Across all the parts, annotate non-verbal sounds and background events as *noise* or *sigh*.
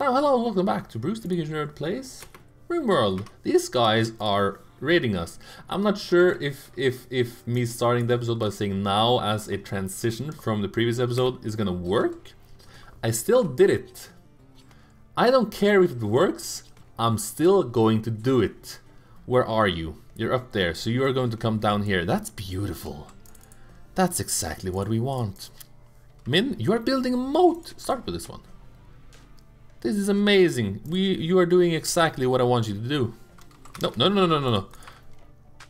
Now, hello and welcome back to Bruce the Big Huge Nerd Plays RimWorld. These guys are raiding us. I'm not sure if, if, if me starting the episode by saying now as a transition from the previous episode is gonna work. I still did it. I don't care if it works, I'm still going to do it. Where are you? You're up there, so you are going to come down here. That's beautiful. That's exactly what we want. Min, you are building a moat. Start with this one. This is amazing. We, you are doing exactly what I want you to do. No, no, no, no, no, no.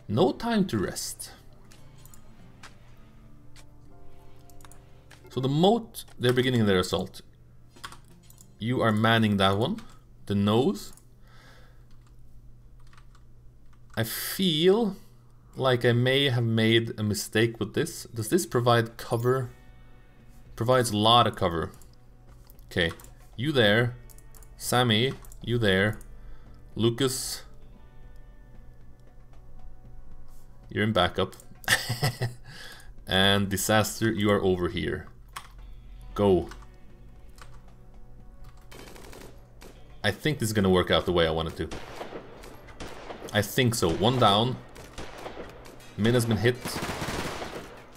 No time to rest. So the moat, they're beginning their assault. You are manning that one. The nose. I feel like I may have made a mistake with this. Does this provide cover? Provides a lot of cover. Okay, you there. Sammy, you there. Lucas, you're in backup. *laughs* and Disaster, you are over here. Go. I think this is gonna work out the way I want it to. I think so. One down. Min has been hit.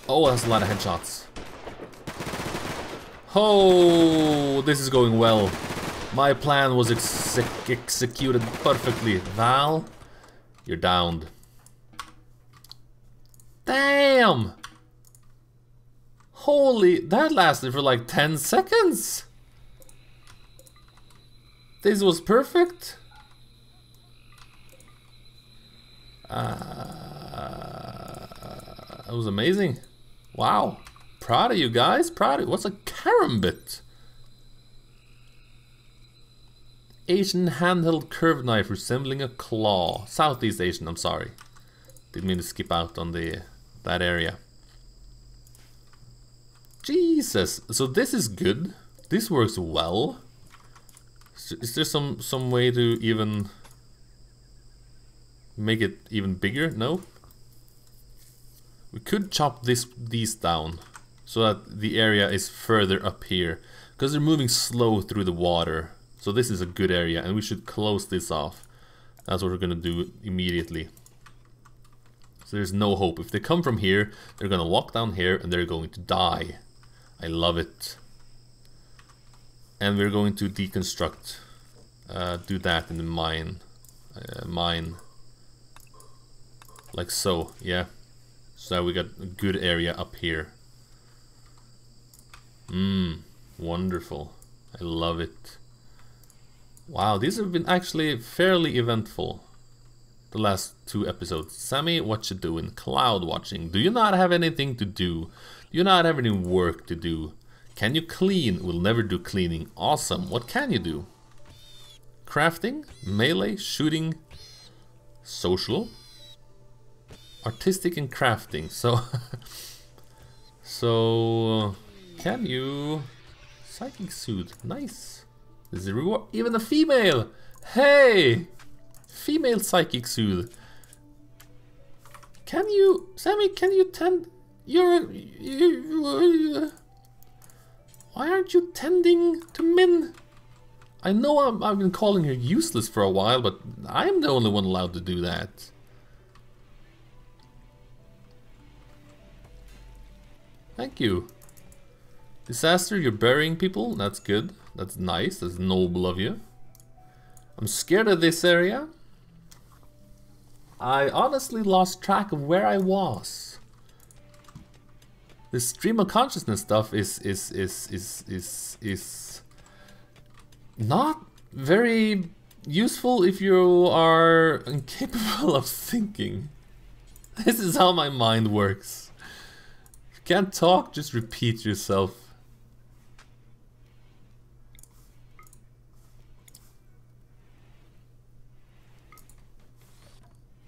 Oh, that's a lot of headshots. Oh, this is going well. My plan was ex executed perfectly. Val, you're downed. Damn! Holy, that lasted for like 10 seconds! This was perfect. Uh, that was amazing. Wow. Proud of you guys. Proud of you. What's a karambit? Asian handheld curved knife resembling a claw. Southeast Asian, I'm sorry. Didn't mean to skip out on the that area. Jesus. So this is good. This works well. Is there some some way to even make it even bigger? No. We could chop this these down so that the area is further up here because they're moving slow through the water. So this is a good area and we should close this off. That's what we're gonna do immediately. So there's no hope. If they come from here, they're gonna walk down here and they're going to die. I love it. And we're going to deconstruct. Uh, do that in the mine. Uh, mine. Like so, yeah. So we got a good area up here. Mmm, wonderful. I love it. Wow, these have been actually fairly eventful. The last two episodes. Sammy, what you doing? Cloud watching. Do you not have anything to do? Do you not have any work to do? Can you clean? We'll never do cleaning. Awesome. What can you do? Crafting, melee, shooting, social, artistic and crafting. So, *laughs* so can you psychic soothe? Nice. Is. Even a female. Hey, female psychic soothe. Can you, Sammy? Can you tend? You're. You, why aren't you tending to Min? I know i have been calling her useless for a while, but I'm the only one allowed to do that. Thank you. Disaster, you're burying people. That's good. That's nice. That's noble of you. I'm scared of this area. I honestly lost track of where I was. This stream of consciousness stuff is is is is is is not very useful if you are incapable *laughs* of thinking. This is how my mind works. If you can't talk, just repeat yourself.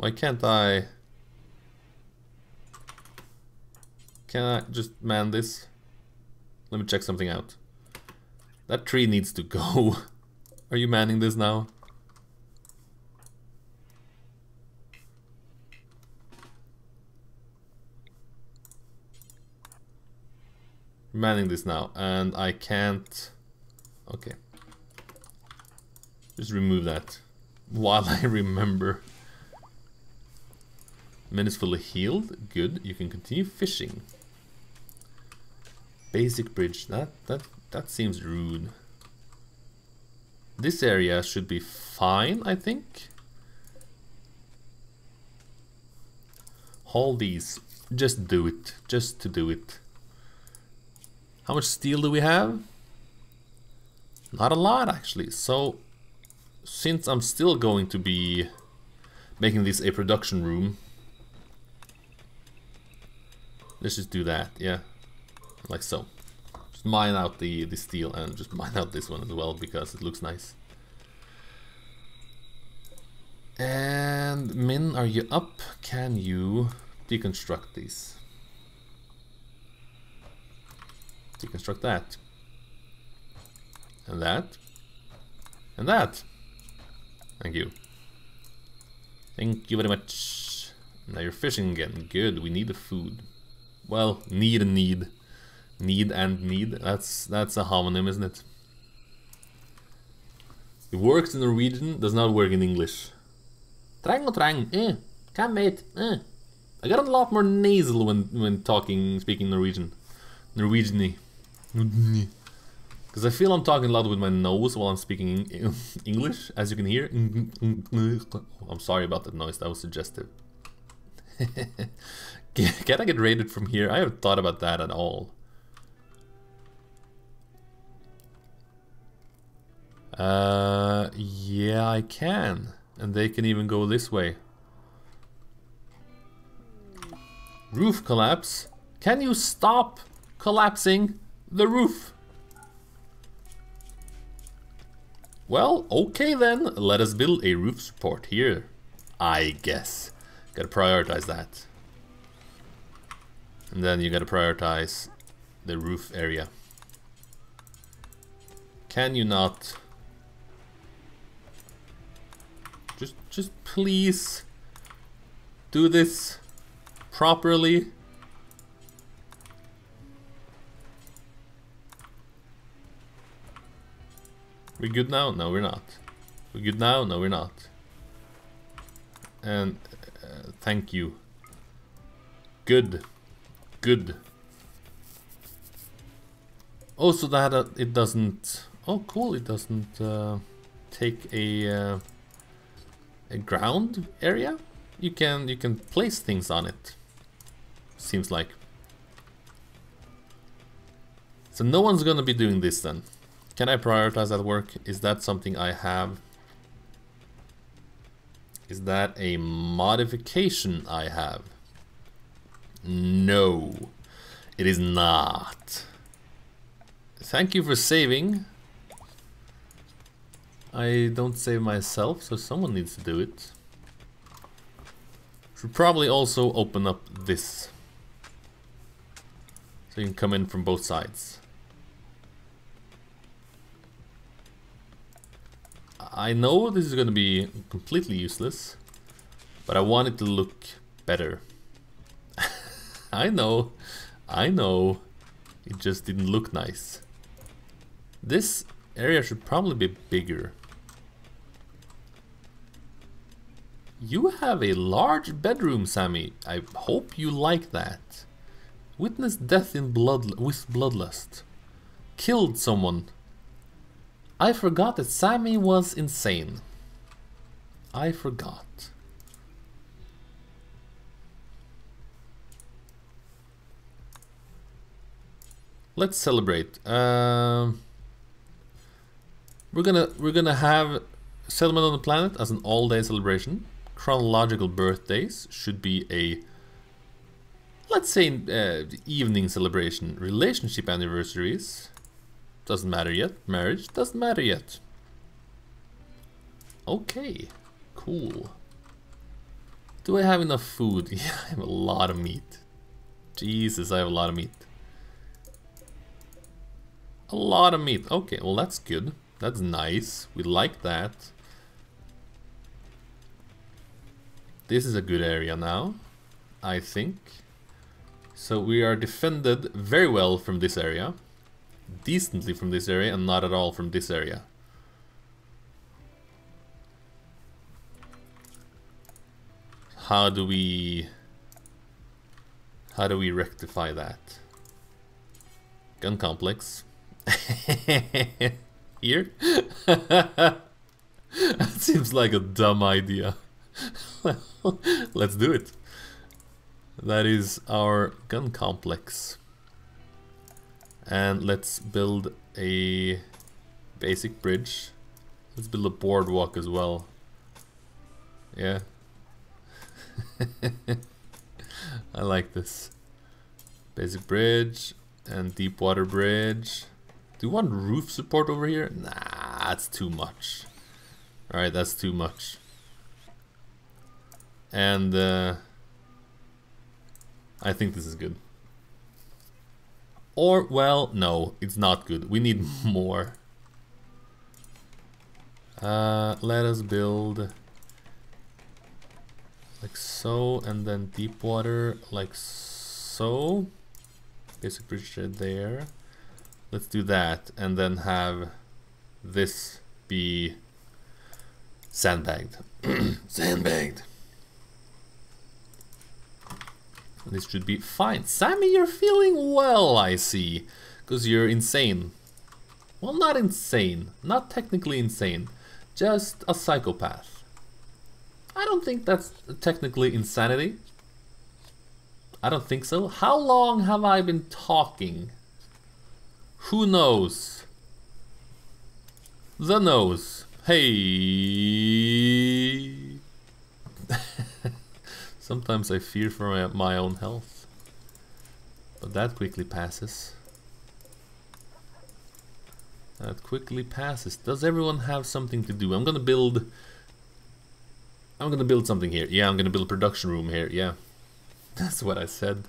Why can't I... Can I just man this? Let me check something out. That tree needs to go. *laughs* Are you manning this now? manning this now and I can't okay Just remove that. While *laughs* I remember. Min is fully healed. Good. You can continue fishing. Basic bridge. That that that seems rude. This area should be fine, I think. Haul these. Just do it. Just to do it. How much steel do we have? Not a lot, actually. So, since I'm still going to be making this a production room, let's just do that, yeah. Like so. Just mine out the, the steel and just *laughs* mine out this one as well because it looks nice. And Min, are you up? Can you deconstruct these? Deconstruct that. And that. And that. Thank you. Thank you very much. Now you're fishing again. Good, we need the food. Well, need and need. Need and need. That's that's a homonym, isn't it? It works in Norwegian, does not work in English. Trang og trang, eh. Come mate, eh. I got a lot more nasal when when talking, speaking Norwegian. Norwegian-y. Because I feel I'm talking a lot with my nose while I'm speaking English, as you can hear. I'm sorry about that noise, that was suggestive. *laughs* can I get raided from here? I haven't thought about that at all. Uh, yeah, I can. And they can even go this way. Roof collapse. Can you stop collapsing the roof? Well, okay then. Let us build a roof support here. I guess. Gotta prioritize that. And then you gotta prioritize the roof area. Can you not Just, just please do this properly. We good now? No, we're not. We good now? No, we're not. And uh, thank you. Good. Good. Also that uh, it doesn't... Oh cool, it doesn't uh, take a... Uh, a ground area, you can you can place things on it. Seems like. So no one's gonna be doing this then. Can I prioritize that work? Is that something I have? Is that a modification I have? No, it is not. Thank you for saving. I don't save myself, so someone needs to do it. Should probably also open up this. So you can come in from both sides. I know this is going to be completely useless, but I want it to look better. *laughs* I know, I know, it just didn't look nice. This area should probably be bigger. You have a large bedroom, Sammy. I hope you like that. Witnessed death in blood with bloodlust. Killed someone. I forgot that Sammy was insane. I forgot. Let's celebrate. Uh, we're gonna we're gonna have settlement on the planet as an all-day celebration chronological birthdays should be a let's say uh, evening celebration relationship anniversaries doesn't matter yet. Marriage doesn't matter yet. Okay cool. Do I have enough food? *laughs* Yeah I have a lot of meat. Jesus I have a lot of meat. A lot of meat. Okay well that's good. That's nice. We like that. This is a good area now, I think. So we are defended very well from this area, decently from this area and not at all from this area. How do we... How do we rectify that? Gun complex. *laughs* Here? *laughs* that seems like a dumb idea. *laughs* Let's do it. That is our gun complex. And let's build a basic bridge. Let's build a boardwalk as well. Yeah. *laughs* I like this. Basic bridge and deep water bridge. Do you want roof support over here? Nah, that's too much. Alright, that's too much. And uh, I think this is good. Or, well, no, it's not good. We need *laughs* more. Uh, let us build like so, and then deep water like so. Basic bridge there. Let's do that, and then have this be sandbagged. *clears throat* sandbagged. This should be fine. Sammy, you're feeling well, I see. Because you're insane. Well, not insane. Not technically insane. Just a psychopath. I don't think that's technically insanity. I don't think so. How long have I been talking? Who knows? The nose. Hey. *laughs* Sometimes I fear for my, my own health. But that quickly passes. That quickly passes. Does everyone have something to do? I'm gonna build... I'm gonna build something here. Yeah, I'm gonna build a production room here. Yeah. *laughs* That's what I said.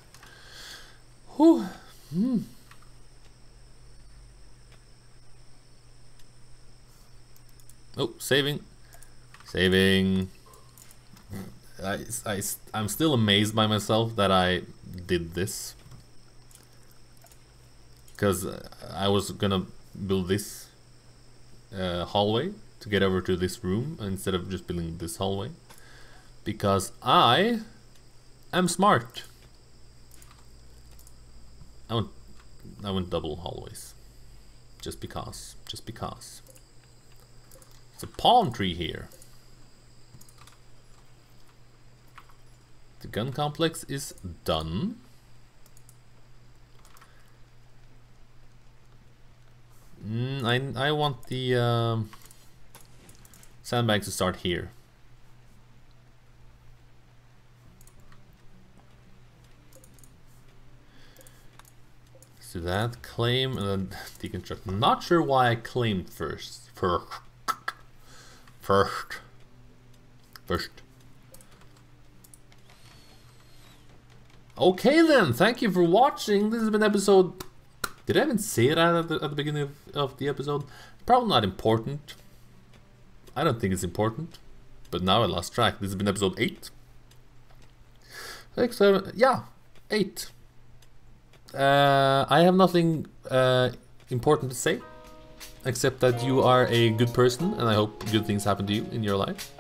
Whew. Hmm. Oh, saving. Saving. I, I, I'm still amazed by myself that I did this. Because I was gonna build this uh, hallway to get over to this room instead of just building this hallway. Because I am smart. I went, I went double hallways. Just because. Just because. It's a palm tree here. The gun complex is done. Mm, I, I want the um, sandbag to start here. Do that. Claim and then *laughs* deconstruct. Not sure why I claimed first. First. First. First. Okay then, thank you for watching. This has been episode did I even say that at the, at the beginning of, of the episode? Probably not important. I don't think it's important. But now I lost track. This has been episode 8. Six, seven, yeah, 8. Uh, I have nothing uh, important to say. Except that you are a good person and I hope good things happen to you in your life.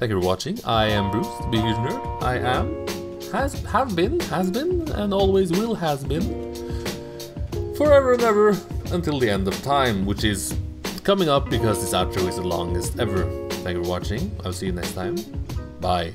Thank you for watching. I am Bruce, the Big Huge Nerd. I am, has, have been, has been, and always will has been forever and ever until the end of time, which is coming up because this outro is the longest ever. Thank you for watching. I'll see you next time. Bye.